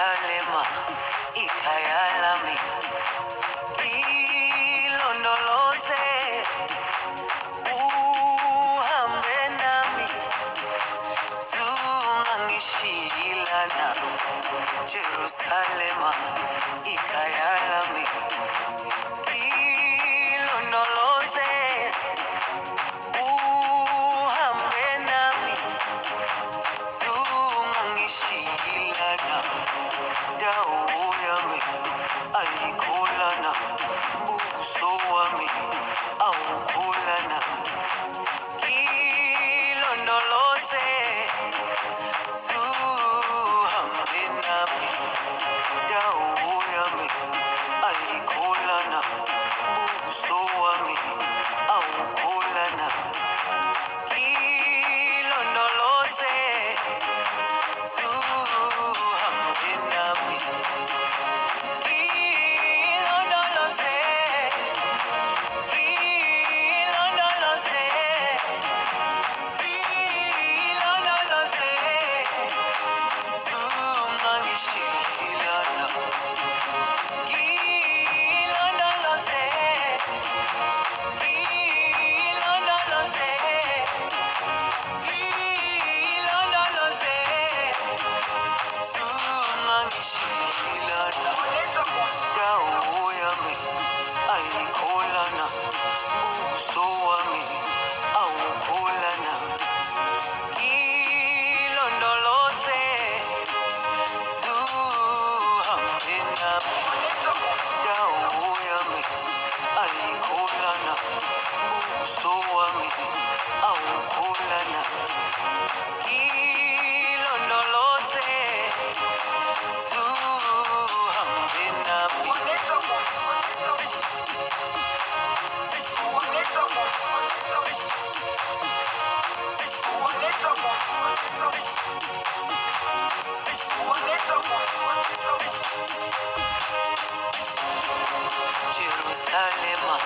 ikhalema ikhaya lami uhambe nami. Zuma jerusalema. alema